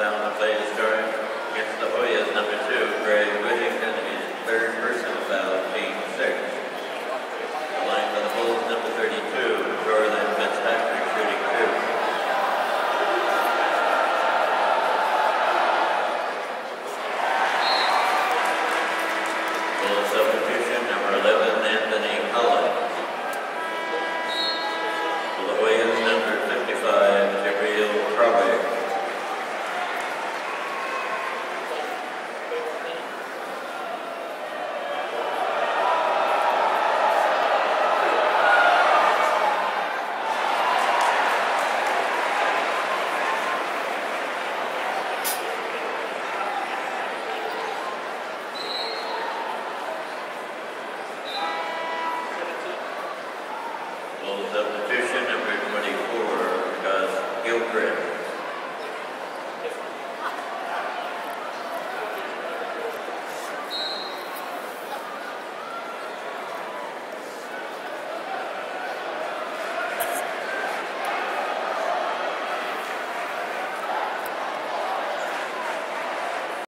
Down the plate Articles the petition of 24 does Gilchrist